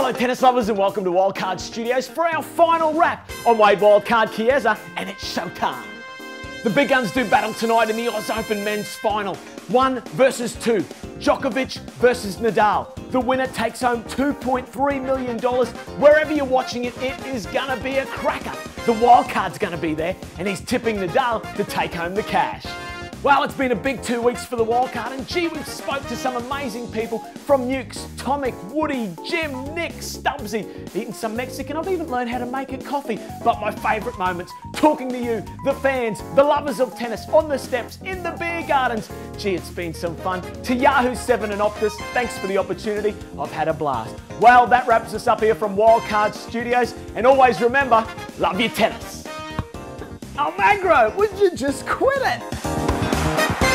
Hello tennis lovers and welcome to Wildcard Studios for our final wrap on Wade Wildcard Chiesa and it's showtime. The big guns do battle tonight in the Oz Open men's final. One versus two. Djokovic versus Nadal. The winner takes home $2.3 million. Wherever you're watching it, it is going to be a cracker. The wildcard's going to be there and he's tipping Nadal to take home the cash. Well, it's been a big two weeks for the wildcard, and gee, we've spoke to some amazing people from Nukes, Tomic, Woody, Jim, Nick, Stubbsy, eaten some Mexican. I've even learned how to make a coffee. But my favourite moments, talking to you, the fans, the lovers of tennis, on the steps, in the beer gardens. Gee, it's been some fun. To Yahoo 7 and Optus, thanks for the opportunity. I've had a blast. Well, that wraps us up here from Wildcard Studios, and always remember, love your tennis. Almagro, would you just quit it? Thank you.